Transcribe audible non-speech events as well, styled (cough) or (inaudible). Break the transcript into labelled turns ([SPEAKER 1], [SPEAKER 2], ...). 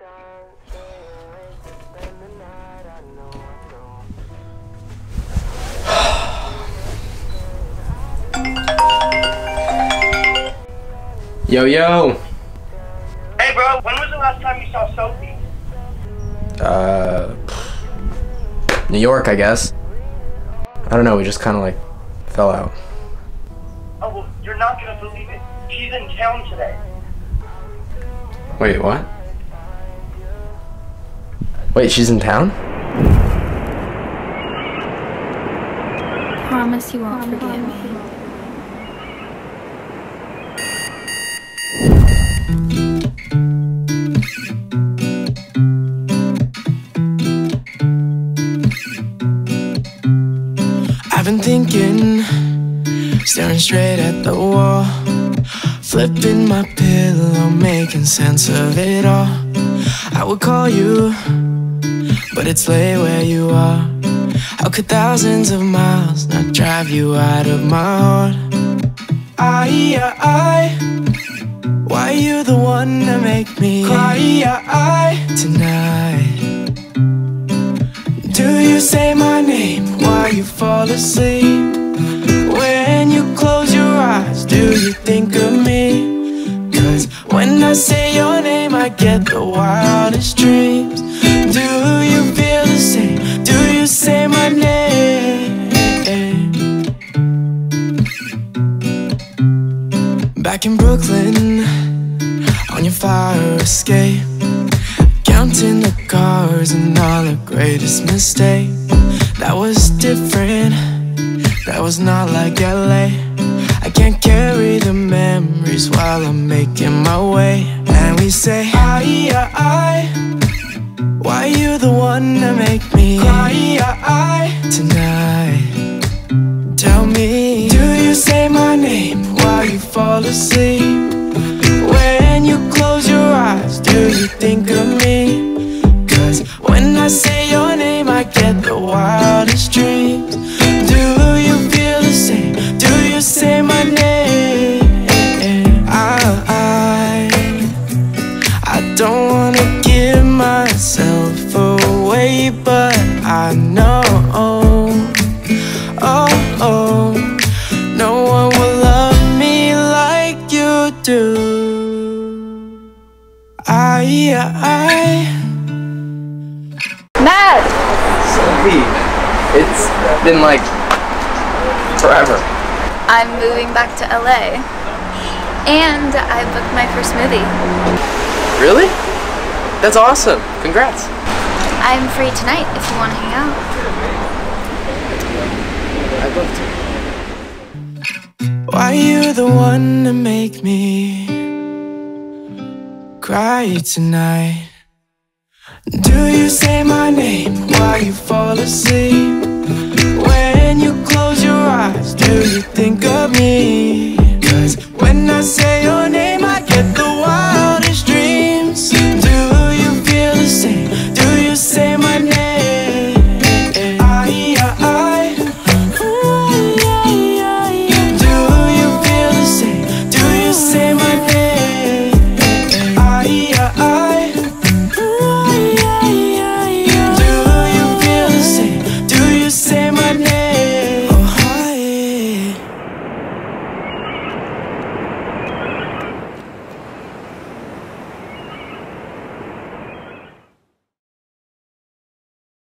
[SPEAKER 1] (sighs) Yo, yo.
[SPEAKER 2] Hey, bro, when was the last time you saw Sofie?
[SPEAKER 1] Uh, New York, I guess. I don't know, we just kind of like fell out.
[SPEAKER 2] Oh, well, you're not gonna believe it. She's in town today.
[SPEAKER 1] Wait, what? Wait, she's in town?
[SPEAKER 3] Promise you won't forget me.
[SPEAKER 4] I've been thinking, staring straight at the wall, flipping my pillow, making sense of it all. I would call you, but it's late where you are. How could thousands of miles not drive you out of my heart? I, I, why you the one to make me cry tonight? Do you say my name while you fall asleep? When you close your eyes, do you think of me? Cause when I say your name, I get the wildest Back in Brooklyn, on your fire escape. Counting the cars and all the greatest mistake That was different, that was not like LA I can't carry the memories while I'm making my way And we say, I, I, why you the one to make me cry tonight? When you close your eyes, do you think of me? When I say your name, I get the wildest dreams. Do you feel the same? Do you say my name? I, I don't wanna give myself away, but I know. Do. I, I,
[SPEAKER 3] Matt!
[SPEAKER 1] Sofie, it's been like forever.
[SPEAKER 3] I'm moving back to LA. And I booked my first movie.
[SPEAKER 1] Really? That's awesome. Congrats.
[SPEAKER 3] I'm free tonight if you want to hang out.
[SPEAKER 1] I'd love to.
[SPEAKER 4] Why you the one to make me cry tonight? Do you say my name while you fall asleep?